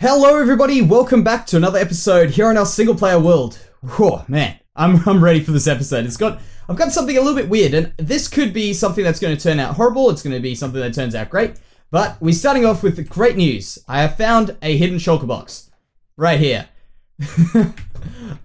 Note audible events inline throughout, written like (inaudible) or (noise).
Hello everybody, welcome back to another episode here on our single player world. Whoa, man, I'm, (laughs) I'm ready for this episode. It's got, I've got something a little bit weird and this could be something that's going to turn out horrible, it's going to be something that turns out great, but we're starting off with great news. I have found a hidden shulker box. Right here. (laughs)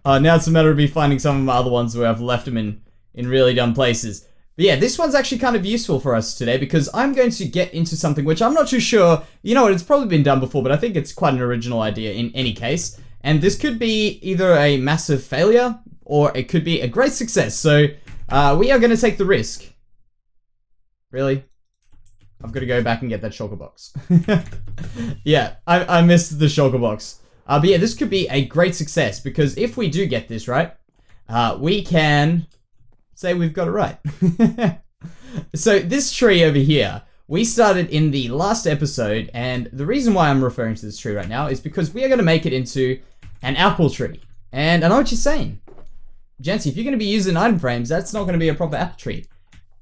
uh, now it's a matter of me finding some of my other ones where I've left them in, in really dumb places. But yeah, this one's actually kind of useful for us today because I'm going to get into something which I'm not too sure, you know what, it's probably been done before, but I think it's quite an original idea in any case. And this could be either a massive failure or it could be a great success. So uh, we are going to take the risk. Really? I've got to go back and get that shulker box. (laughs) yeah, I, I missed the shulker box. Uh, but yeah, this could be a great success because if we do get this right, uh, we can say we've got it right. (laughs) so this tree over here, we started in the last episode, and the reason why I'm referring to this tree right now is because we are going to make it into an apple tree. And I know what you're saying. Jansey, if you're going to be using item frames, that's not going to be a proper apple tree.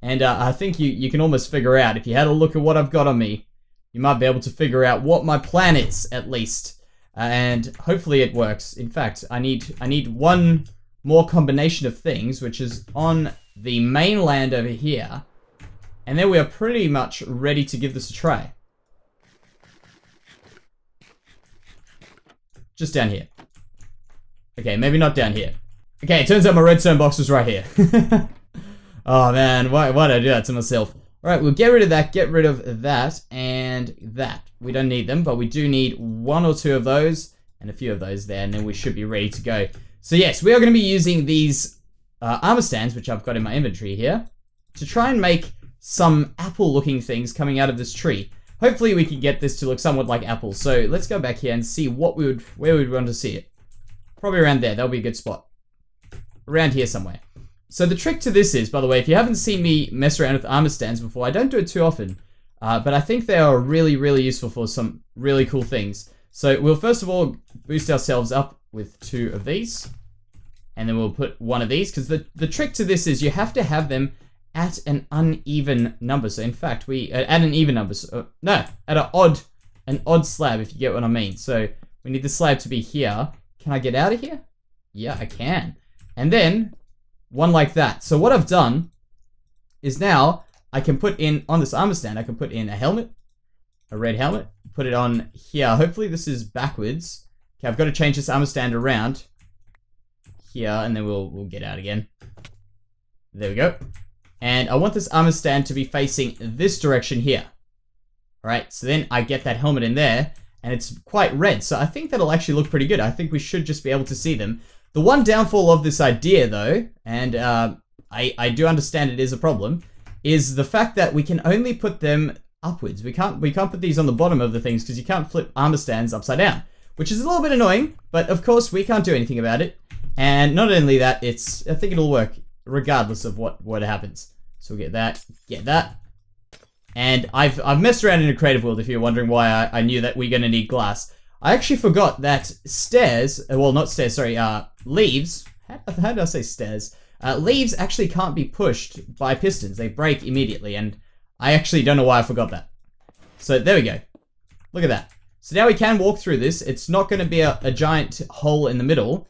And uh, I think you, you can almost figure out, if you had a look at what I've got on me, you might be able to figure out what my plan is, at least. Uh, and hopefully it works. In fact, I need I need one more combination of things, which is on the mainland over here. And then we are pretty much ready to give this a try. Just down here. Okay, maybe not down here. Okay, it turns out my redstone box was right here. (laughs) oh man, why, why did I do that to myself? Alright, we'll get rid of that, get rid of that, and that. We don't need them, but we do need one or two of those, and a few of those there, and then we should be ready to go. So yes, we are going to be using these uh, armor stands, which I've got in my inventory here, to try and make some apple-looking things coming out of this tree. Hopefully we can get this to look somewhat like apples. So let's go back here and see what we would, where we would want to see it. Probably around there. That'll be a good spot. Around here somewhere. So the trick to this is, by the way, if you haven't seen me mess around with armor stands before, I don't do it too often. Uh, but I think they are really, really useful for some really cool things. So we'll first of all boost ourselves up with two of these. And then we'll put one of these, because the, the trick to this is you have to have them at an uneven number. So in fact, we, uh, at an even number, so, uh, no, at an odd, an odd slab, if you get what I mean. So we need the slab to be here. Can I get out of here? Yeah, I can. And then, one like that. So what I've done is now I can put in, on this armor stand, I can put in a helmet, a red helmet, put it on here. Hopefully this is backwards. Okay, I've got to change this armor stand around here, and then we'll we'll get out again. There we go. And I want this armor stand to be facing this direction here. Alright, so then I get that helmet in there, and it's quite red, so I think that'll actually look pretty good. I think we should just be able to see them. The one downfall of this idea, though, and uh, I, I do understand it is a problem, is the fact that we can only put them upwards. We can't we can't put these on the bottom of the things because you can't flip armor stands upside down which is a little bit annoying, but of course we can't do anything about it. And not only that, it's I think it'll work regardless of what what happens. So we'll get that, get that. And I've I've messed around in a creative world if you're wondering why I, I knew that we're gonna need glass. I actually forgot that stairs, uh, well not stairs, sorry, uh, leaves, how, how did I say stairs? Uh, leaves actually can't be pushed by pistons, they break immediately, and I actually don't know why I forgot that. So there we go. Look at that. So now we can walk through this. It's not going to be a, a giant hole in the middle.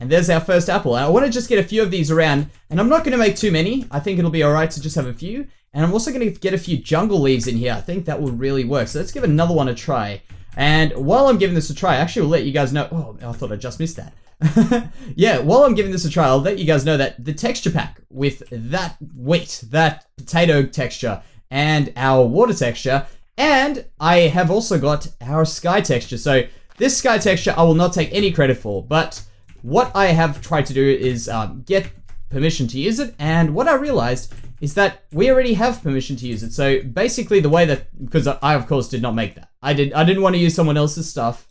And there's our first apple. And I want to just get a few of these around. And I'm not going to make too many. I think it'll be alright to just have a few. And I'm also going to get a few jungle leaves in here. I think that will really work. So let's give another one a try. And while I'm giving this a try, actually will let you guys know... Oh, I thought I just missed that. (laughs) yeah, while I'm giving this a try, I'll let you guys know that the texture pack with that wheat, that potato texture, and our water texture and I have also got our sky texture. So this sky texture I will not take any credit for, but what I have tried to do is um, get permission to use it, and what I realized is that we already have permission to use it. So basically the way that, because I of course did not make that. I, did, I didn't want to use someone else's stuff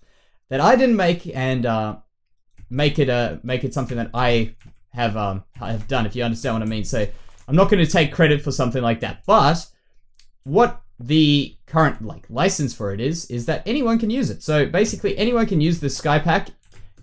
that I didn't make and uh, make it uh, make it something that I have um, I have done, if you understand what I mean. So I'm not going to take credit for something like that. But what the current like license for it is is that anyone can use it. So basically anyone can use the sky pack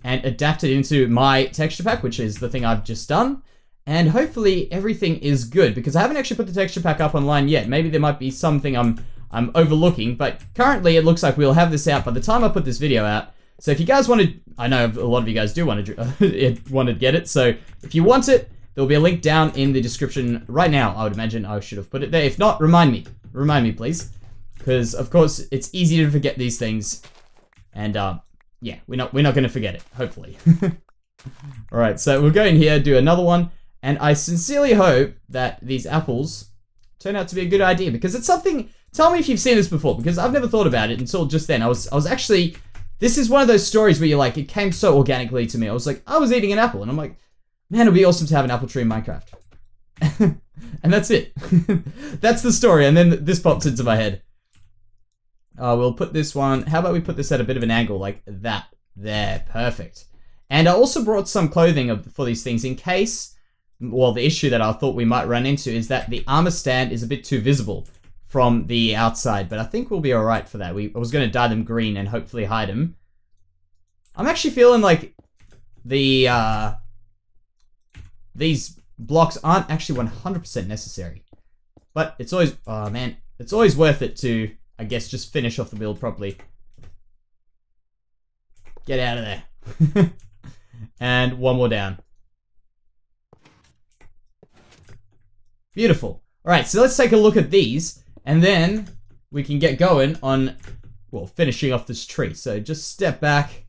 and adapt it into my texture pack, which is the thing I've just done. And hopefully everything is good because I haven't actually put the texture pack up online yet. Maybe there might be something I'm I'm overlooking, but currently it looks like we'll have this out by the time I put this video out. So if you guys want to, I know a lot of you guys do want to want to get it. So if you want it, there'll be a link down in the description right now. I would imagine I should have put it there. If not, remind me. Remind me, please. Because of course it's easy to forget these things, and uh, yeah, we're not we're not gonna forget it. Hopefully. (laughs) All right, so we'll go in here, do another one, and I sincerely hope that these apples turn out to be a good idea because it's something. Tell me if you've seen this before because I've never thought about it until just then. I was I was actually. This is one of those stories where you're like, it came so organically to me. I was like, I was eating an apple, and I'm like, man, it'd be awesome to have an apple tree in Minecraft. (laughs) and that's it. (laughs) that's the story, and then this pops into my head. Uh, we'll put this one, how about we put this at a bit of an angle, like that. There, perfect. And I also brought some clothing of, for these things in case, well, the issue that I thought we might run into is that the armor stand is a bit too visible from the outside, but I think we'll be alright for that. We, I was going to dye them green and hopefully hide them. I'm actually feeling like the, uh, these blocks aren't actually 100% necessary. But it's always, oh man, it's always worth it to I guess just finish off the build properly. Get out of there. (laughs) and one more down. Beautiful. Alright, so let's take a look at these, and then we can get going on, well, finishing off this tree. So just step back.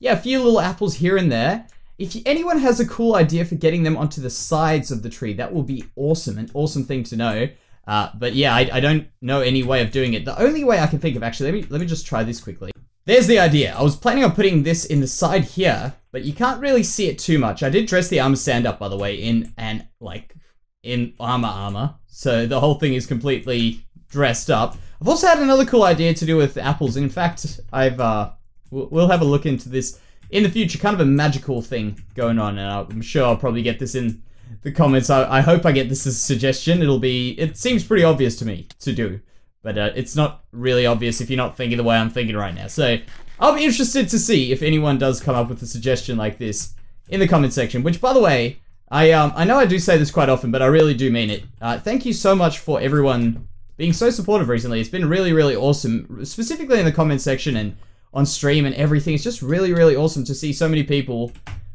Yeah, a few little apples here and there. If anyone has a cool idea for getting them onto the sides of the tree, that will be awesome, an awesome thing to know. Uh, but yeah, I, I don't know any way of doing it. The only way I can think of, actually, let me, let me just try this quickly. There's the idea. I was planning on putting this in the side here, but you can't really see it too much. I did dress the armor stand up, by the way, in an, like, in armor armor. So the whole thing is completely dressed up. I've also had another cool idea to do with apples. In fact, I've, uh, we'll have a look into this in the future. Kind of a magical thing going on, and I'm sure I'll probably get this in the comments. I, I hope I get this as a suggestion. It'll be, it seems pretty obvious to me to do, but uh, it's not really obvious if you're not thinking the way I'm thinking right now. So I'll be interested to see if anyone does come up with a suggestion like this in the comment section, which by the way, I, um, I know I do say this quite often, but I really do mean it. Uh, thank you so much for everyone being so supportive recently. It's been really, really awesome, specifically in the comment section and on stream and everything. It's just really, really awesome to see so many people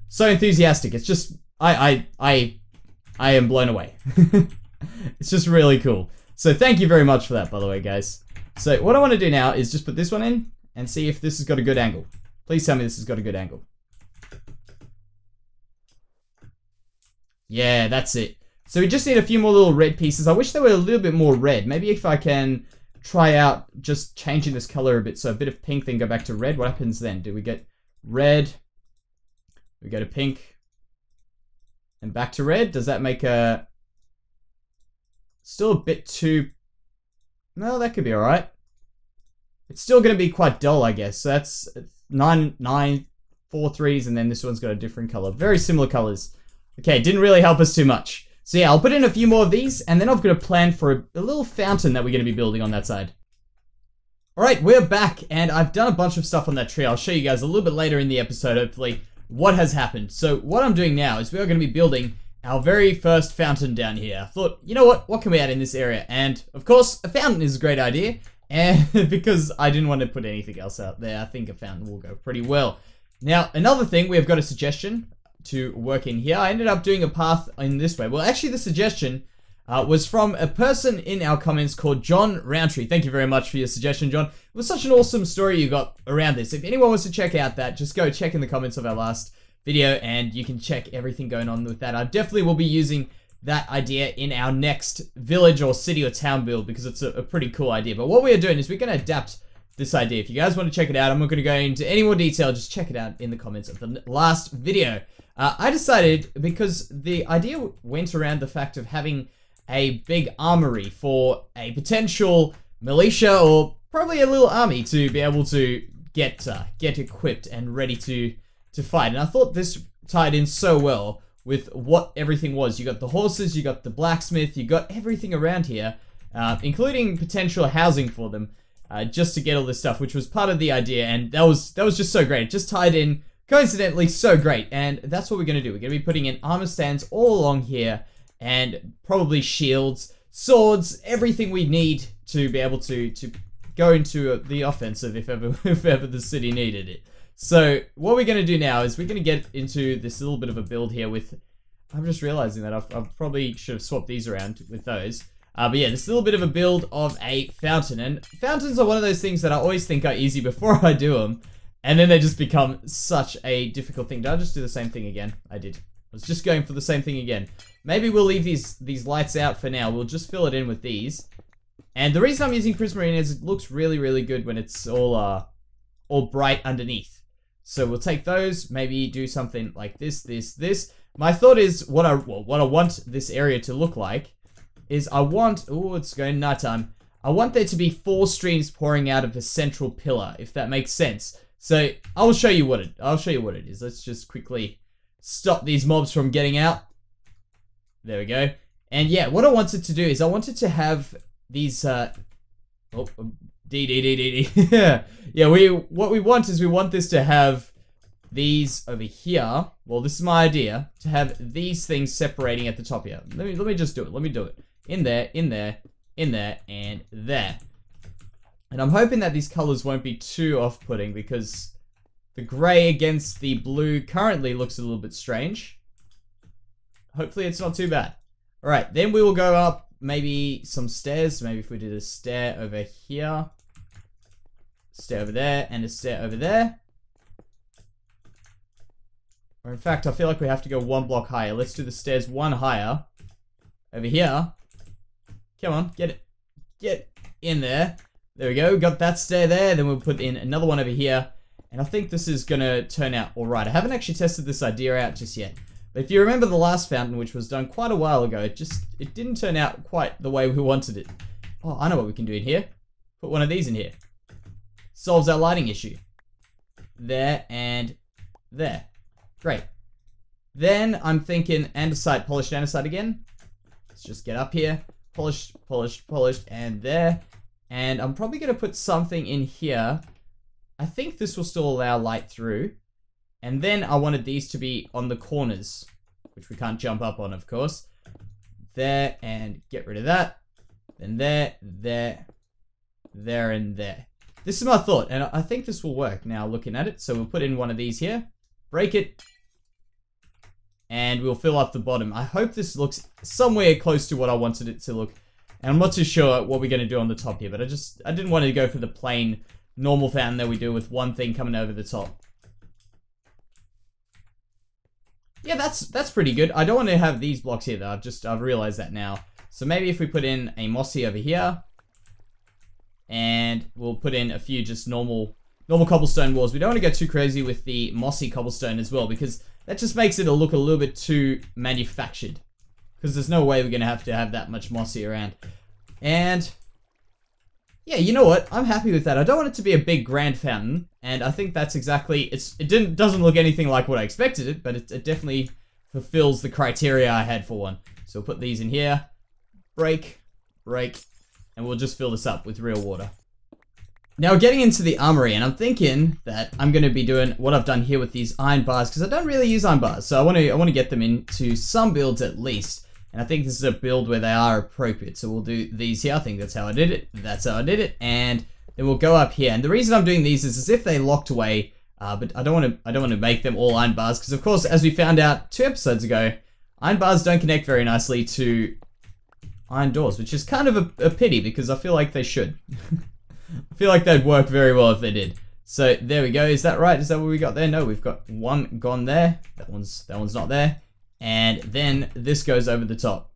so enthusiastic. It's just, I, I, I I am blown away. (laughs) it's just really cool. So thank you very much for that, by the way, guys. So what I want to do now is just put this one in and see if this has got a good angle. Please tell me this has got a good angle. Yeah, that's it. So we just need a few more little red pieces. I wish they were a little bit more red. Maybe if I can try out just changing this color a bit. So a bit of pink, then go back to red. What happens then? Do we get red? We go to pink. And back to red. Does that make a... Still a bit too... No, that could be alright. It's still going to be quite dull, I guess. So that's nine, nine, four threes, and then this one's got a different color. Very similar colors. Okay, didn't really help us too much. So yeah, I'll put in a few more of these, and then I've got a plan for a, a little fountain that we're going to be building on that side. Alright, we're back, and I've done a bunch of stuff on that tree. I'll show you guys a little bit later in the episode, hopefully what has happened. So what I'm doing now is we are going to be building our very first fountain down here. I thought, you know what, what can we add in this area? And of course, a fountain is a great idea. (laughs) And because I didn't want to put anything else out there, I think a fountain will go pretty well. Now, another thing, we have got a suggestion to work in here. I ended up doing a path in this way. Well, actually, the suggestion uh, was from a person in our comments called John Roundtree. Thank you very much for your suggestion, John. It was such an awesome story you got around this. If anyone wants to check out that, just go check in the comments of our last video and you can check everything going on with that. I definitely will be using that idea in our next village or city or town build because it's a, a pretty cool idea. But what we are doing is we're going to adapt this idea. If you guys want to check it out, I'm not going to go into any more detail. Just check it out in the comments of the last video. Uh, I decided, because the idea went around the fact of having a big armory for a potential militia or probably a little army to be able to get uh, get equipped and ready to to fight. And I thought this tied in so well with what everything was. You got the horses, you got the blacksmith, you got everything around here, uh, including potential housing for them, uh, just to get all this stuff, which was part of the idea. And that was that was just so great. It just tied in coincidentally so great. And that's what we're gonna do. We're gonna be putting in armor stands all along here and probably shields, swords, everything we need to be able to to go into the offensive if ever (laughs) if ever the city needed it. So what we're going to do now is we're going to get into this little bit of a build here with. I'm just realizing that I've, I've probably should have swapped these around with those. Uh, but yeah, this little bit of a build of a fountain. And fountains are one of those things that I always think are easy before (laughs) I do them. And then they just become such a difficult thing. Did I just do the same thing again? I did. I was just going for the same thing again. Maybe we'll leave these, these lights out for now. We'll just fill it in with these. And the reason I'm using Prismarine is it looks really, really good when it's all, uh, all bright underneath. So we'll take those, maybe do something like this, this, this. My thought is what I, well, what I want this area to look like is I want, oh, it's going nighttime. I want there to be four streams pouring out of a central pillar, if that makes sense. So I will show you what it, I'll show you what it is. Let's just quickly stop these mobs from getting out. There we go. And yeah, what I wanted to do is I wanted to have these, uh, oh, D, D, D, D, D. yeah, we, what we want is we want this to have these over here. Well, this is my idea, to have these things separating at the top here. Let me, let me just do it. Let me do it in there, in there, in there, and there. And I'm hoping that these colors won't be too off-putting because the gray against the blue currently looks a little bit strange. Hopefully it's not too bad. Alright, then we will go up maybe some stairs. Maybe if we did a stair over here. Stair over there, and a stair over there. Or in fact, I feel like we have to go one block higher. Let's do the stairs one higher. Over here. Come on, get it. Get in there. There we go, got that stair there. Then we'll put in another one over here. And I think this is going to turn out alright. I haven't actually tested this idea out just yet. But if you remember the last fountain, which was done quite a while ago, it just, it didn't turn out quite the way we wanted it. Oh, I know what we can do in here. Put one of these in here. Solves our lighting issue. There and there. Great. Then I'm thinking andesite, polished andesite again. Let's just get up here polished, polished, polished, and there. And I'm probably going to put something in here. I think this will still allow light through. And then I wanted these to be on the corners, which we can't jump up on, of course. There, and get rid of that. Then there, there, there, and there. This is my thought, and I think this will work now looking at it. So we'll put in one of these here, break it, and we'll fill up the bottom. I hope this looks somewhere close to what I wanted it to look. And I'm not too sure what we're going to do on the top here, but I just, I didn't want to go for the plain normal fountain that we do with one thing coming over the top. Yeah, that's that's pretty good. I don't want to have these blocks here though. I've just, I've realized that now. So maybe if we put in a mossy over here, and we'll put in a few just normal, normal cobblestone walls. We don't want to go too crazy with the mossy cobblestone as well, because that just makes it look a little bit too manufactured. Because there's no way we're going to have to have that much mossy around. And... Yeah, you know what? I'm happy with that. I don't want it to be a big grand fountain. And I think that's exactly... It's It didn't doesn't look anything like what I expected it. But it, it definitely fulfills the criteria I had for one. So we'll put these in here. Break. Break. And we'll just fill this up with real water. Now getting into the armory, and I'm thinking that I'm going to be doing what I've done here with these iron bars, because I don't really use iron bars, so I want to I want to get them into some builds at least. And I think this is a build where they are appropriate, so we'll do these here. I think that's how I did it. That's how I did it, and then we'll go up here. And the reason I'm doing these is as if they locked away, uh, but I don't want to I don't want to make them all iron bars, because of course, as we found out two episodes ago, iron bars don't connect very nicely to iron doors, which is kind of a, a pity because I feel like they should. (laughs) I feel like they'd work very well if they did. So there we go. Is that right? Is that what we got there? No, we've got one gone there. That one's that one's not there. And then this goes over the top.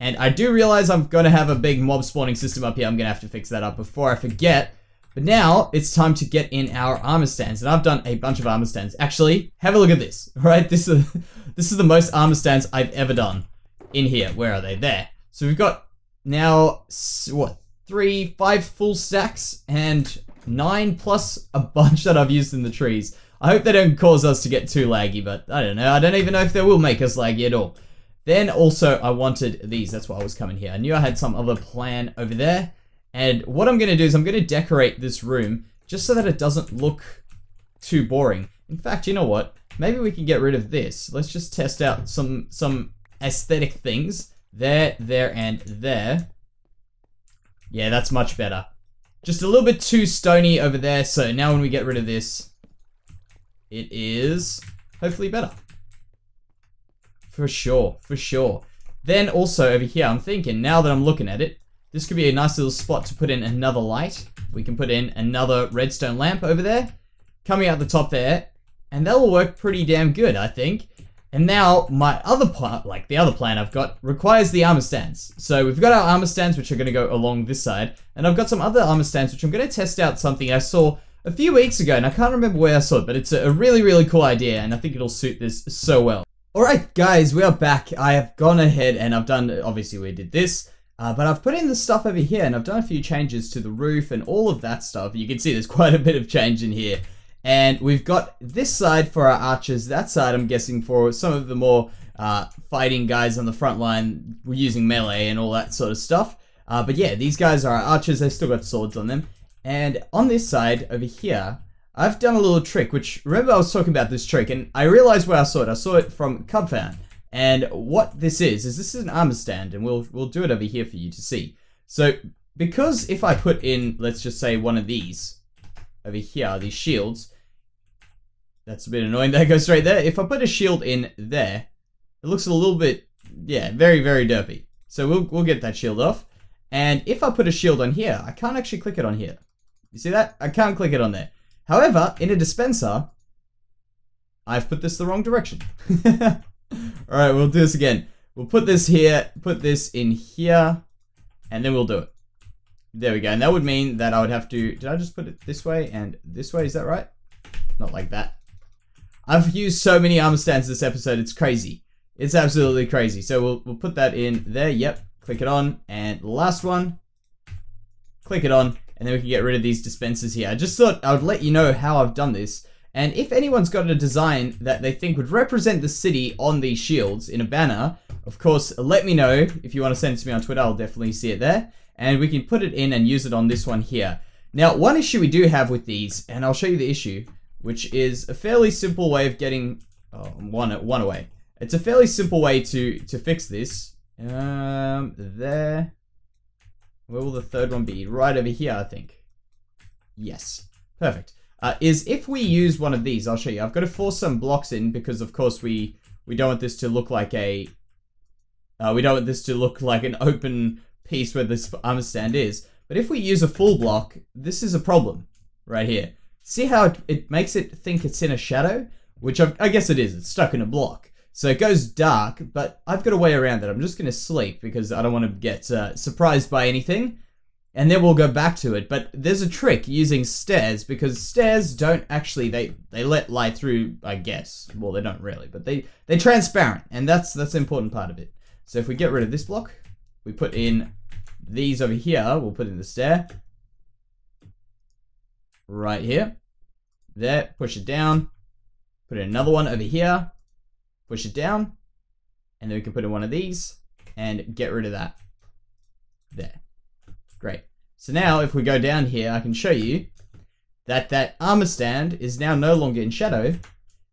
And I do realize I'm going to have a big mob spawning system up here. I'm going to have to fix that up before I forget. But now it's time to get in our armor stands. And I've done a bunch of armor stands. Actually, have a look at this. (laughs) Right, this is this is the most armor stands I've ever done in here. Where are they? There. So we've got now what three, five full stacks, and nine plus a (laughs) bunch that I've used in the trees. I hope they don't cause us to get too laggy, but I don't know. I don't even know if they will make us laggy at all. Then also, I wanted these. That's why I was coming here. I knew I had some other plan over there. And what I'm going to do is I'm going to decorate this room just so that it doesn't look too boring. In fact, you know what? Maybe we can get rid of this. Let's just test out some, some aesthetic things. There, there, and there. Yeah, that's much better. Just a little bit too stony over there, so now when we get rid of this, it is hopefully better. For sure, for sure. Then also over here, I'm thinking, now that I'm looking at it, this could be a nice little spot to put in another light. We can put in another redstone lamp over there, coming out the top there, and that will work pretty damn good, I think. And now my other part, like the other plan I've got, requires the armor stands. So we've got our armor stands, which are going to go along this side, and I've got some other armor stands, which I'm going to test out something I saw a few weeks ago, and I can't remember where I saw it, but it's a really, really cool idea, and I think it'll suit this so well. Alright guys, we are back. I have gone ahead and I've done, obviously we did this, uh, but I've put in the stuff over here and I've done a few changes to the roof and all of that stuff. You can see there's (laughs) quite a bit of change in here. And we've got this side for our archers, that side I'm guessing for some of the more uh, fighting guys on the front line. We're using melee and all that sort of stuff. Uh, but yeah, these guys are archers, they've still got swords on them. And on this side over here, I've done a little trick, which remember I was talking about this trick, and I realized where I saw it. I saw it from Cubfan. And what this is, is this is an armor stand, and we'll, we'll do it over here for you to see. So, because if I put in, let's just say one of these, over here, these shields, that's a bit annoying, that goes straight there. If I put a shield in there, it looks a little bit, yeah, very, very derpy. So we'll, we'll get that shield off. And if I put a shield on here, I can't actually click it on here. You see that? I can't click it on there. However, in a dispenser, I've put this the wrong direction. (laughs) Alright, we'll do this again. We'll put this here, put this in here, and then we'll do it. There we go. And that would mean that I would have to... Did I just put it this way and this way? Is that right? Not like that. I've used so many armor stands this episode. It's crazy. It's absolutely crazy. So we'll, we'll put that in there. Yep. Click it on. And last one. Click it on and then we can get rid of these dispensers here. I just thought I would let you know how I've done this. And if anyone's got a design that they think would represent the city on these shields in a banner, of course, let me know. If you want to send it to me on Twitter, I'll definitely see it there. And we can put it in and use it on this one here. Now, one issue we do have with these, and I'll show you the issue, which is a fairly simple way of getting oh, one, one away. It's a fairly simple way to, to fix this. Um, there. Where will the third one be? Right over here, I think. Yes. Perfect. Uh, is if we use one of these, I'll show you. I've got to force some blocks in because, of course, we, we don't want this to look like a... Uh, we don't want this to look like an open piece where this armor stand is. But if we use a full block, this is a problem right here. See how it, it makes it think it's in a shadow? Which I've, I guess it is. It's stuck in a block. So it goes dark, but I've got a way around that. I'm just going to sleep because I don't want to get uh, surprised by anything. And then we'll go back to it. But there's a trick using stairs because stairs don't actually, they, they let light through, I guess. Well, they don't really, but they, they're transparent. And that's, that's the important part of it. So if we get rid of this block, we put in these over here. We'll put in the stair. Right here. There, push it down. Put in another one over here push it down, and then we can put in one of these and get rid of that. There. Great. So now if we go down here, I can show you that that armor stand is now no longer in shadow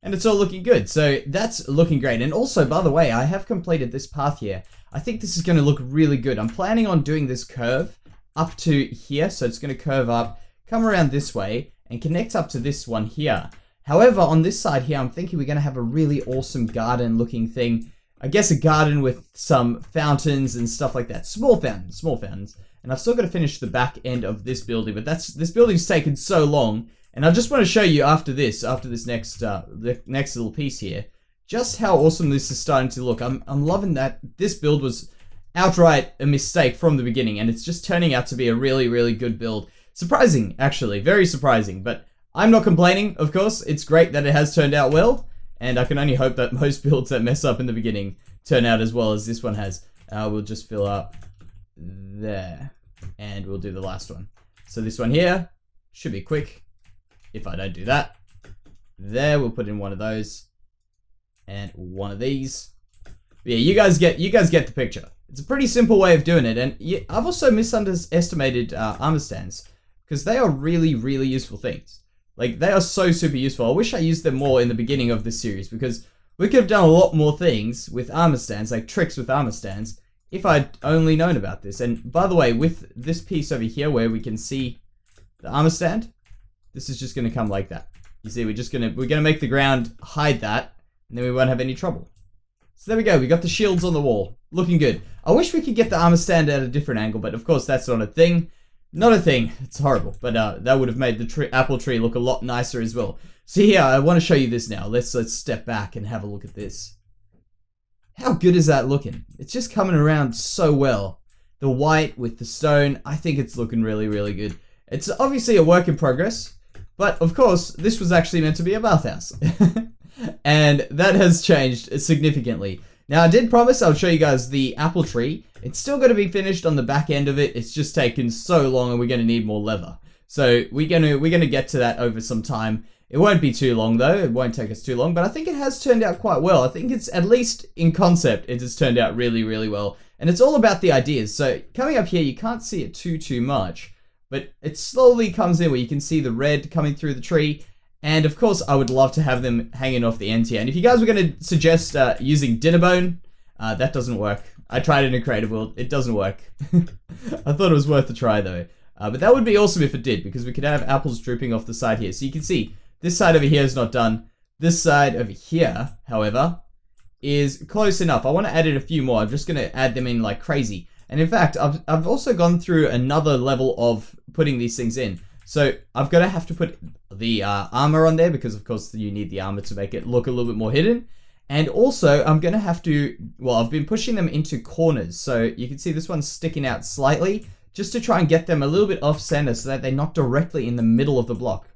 and it's all looking good. So that's looking great. And also, by the way, I have completed this path here. I think this is going to look really good. I'm planning on doing this curve up to here. So it's going to curve up, come around this way and connect up to this one here. However, on this side here, I'm thinking we're going to have a really awesome garden looking thing. I guess a garden with some fountains and stuff like that. Small fountains, small fountains. And I've still got to finish the back end of this building, but that's this building's taken so long. And I just want to show you after this, after this next uh, the next little piece here, just how awesome this is starting to look. I'm, I'm loving that this build was outright a mistake from the beginning, and it's just turning out to be a really, really good build. Surprising, actually, very surprising, but I'm not complaining, of course. It's great that it has turned out well, and I can only hope that (laughs) most builds that mess up in the beginning turn out as well as this one has. Uh, we'll just fill up there, and we'll do the last one. So this one here should be quick, if I don't do that. There, we'll put in one of those, and one of these. But yeah, you guys get you guys get the picture. It's a pretty simple way of doing it, and I've also misunderestimated uh, armor stands because they are really, really useful things. Like, they are so super useful. I wish I used them more in the beginning of this series because we could have done a lot more things with armor stands, like tricks with armor stands, if I'd only known about this. And by the way, with this piece over here where we can see the armor stand, this is just going to come like that. You see, we're just going to, we're going to make the ground hide that, and then we won't have any trouble. So there we go, we got the shields on the wall. Looking good. I wish we could get the armor stand at a different angle, but of course that's not a thing. Not a thing. It's horrible, but uh, that would have made the tree, apple tree look a lot nicer as well. So here, I want to show you this now. Let's let's step back and have a look at this. How good is that looking? It's just coming around so well. The white with the stone, I think it's looking really, really good. It's obviously a work in progress, but of course, this was actually meant to be a bathhouse. (laughs) and that has changed significantly. Now, I did promise I'll show you guys the apple tree. It's still going to be finished on the back end of it. It's just taken so long and we're going to need more leather. So we're going to we're going to get to that over some time. It won't be too long though. It won't take us too long, but I think it has turned out quite well. I think it's at least in concept, it has turned out really, really well. And it's all about the ideas. So coming up here, you can't see it too, too much, but it slowly comes in where you can see the red coming through the tree. And of course, I would love to have them hanging off the end here. And if you guys were going to suggest uh, using Dinnerbone, uh, that doesn't work. I tried it in Creative World. It doesn't work. (laughs) I thought it was worth a try though. Uh, but that would be awesome if it did, because we could have apples drooping off the side here. So you can see, this side over here is not done. This side over here, however, is close enough. I want to add in a few more. I'm just going to add them in like crazy. And in fact, I've, I've also gone through another level of putting these things in. So I've got to have to put the uh, armor on there because of course you need the armor to make it look a little bit more hidden. And also I'm going to have to, well, I've been pushing them into corners. So you can see this one's sticking out slightly just to try and get them a little bit off center so that they're not directly in the middle of the block.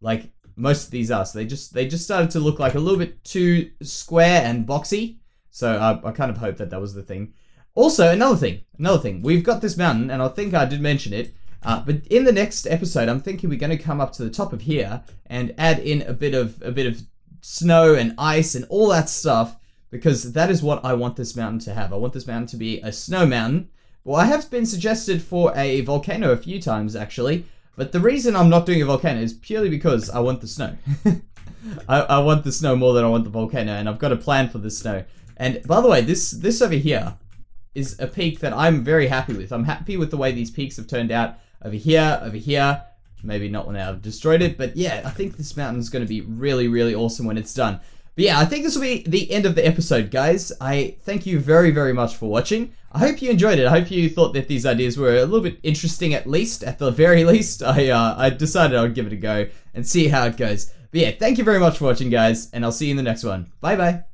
Like most of these are. So they just they just started to look like a little bit too square and boxy. So I, I kind of hope that that was the thing. Also, another thing, another thing. We've got this mountain, and I think I did mention it. Uh, but in the next episode, I'm thinking we're going to come up to the top of here and add in a bit of a bit of snow and ice and all that stuff because that is what I want this mountain to have. I want this mountain to be a snow mountain. Well, I have been suggested for a volcano a few times actually, but the reason I'm not doing a volcano is purely because I want the snow. (laughs) I, I want the snow more than I want the volcano, and I've got a plan for the snow. And by the way, this this over here is a peak that I'm very happy with. I'm happy with the way these peaks have turned out over here, over here. Maybe not when I've destroyed it, but yeah, I think this mountain is going to be really, really awesome when it's done. But yeah, I think this will be the end of the episode, guys. I thank you very, very much for watching. I hope you enjoyed it. I hope you thought that these ideas were a little bit interesting at least. At the very (laughs) least, I, uh, I decided I would give it a go and see how it goes. But yeah, thank you very much for watching, guys, and I'll see you in the next one. Bye-bye.